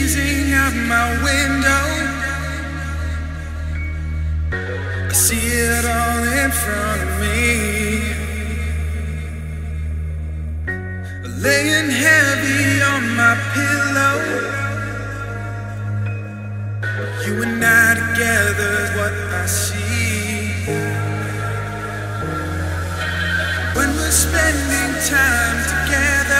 gazing out my window. I see it all in front of me. Laying heavy on my pillow. You and I together what I see. When we're spending time together,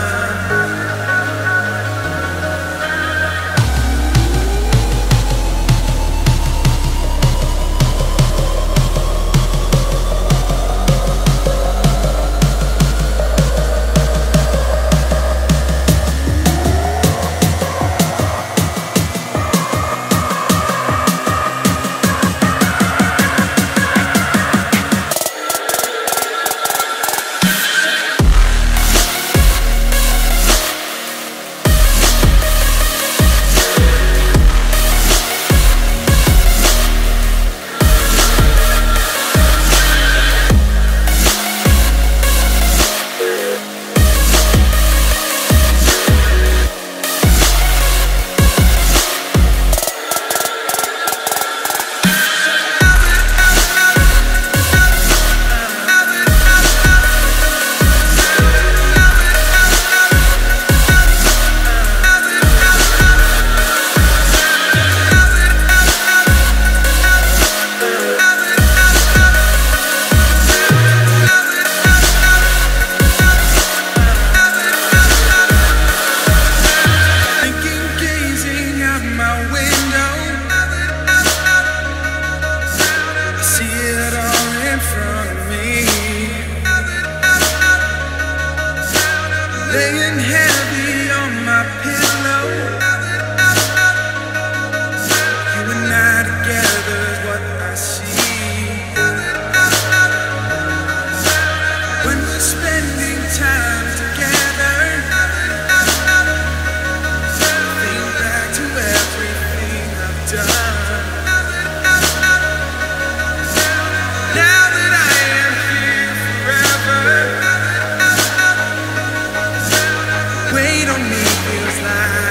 laying hands. on me feels like